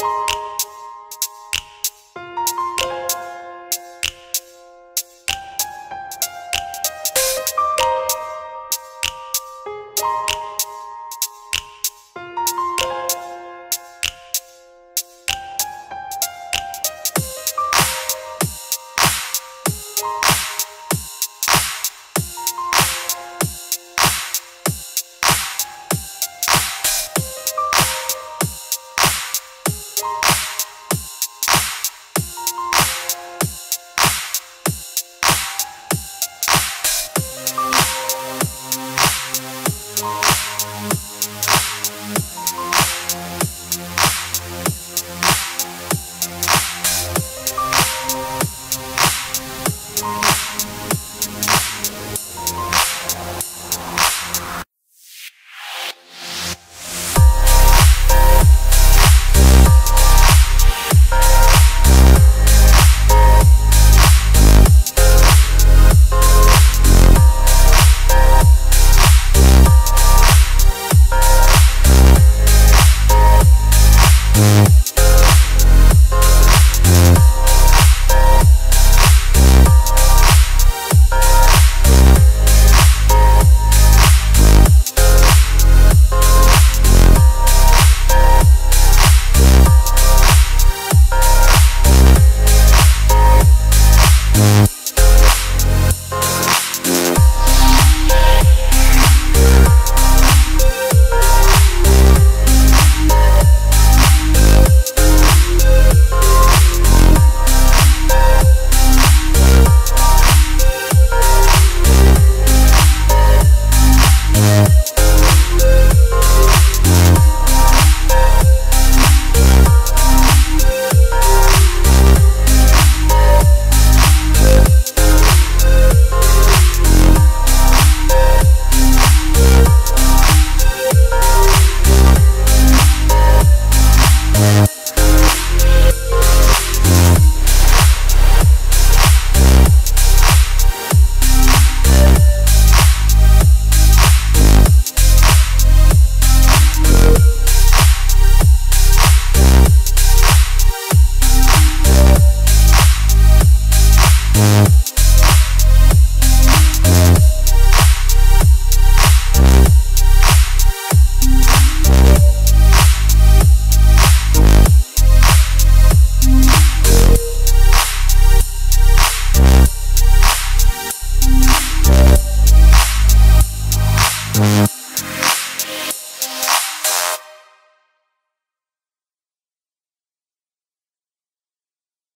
you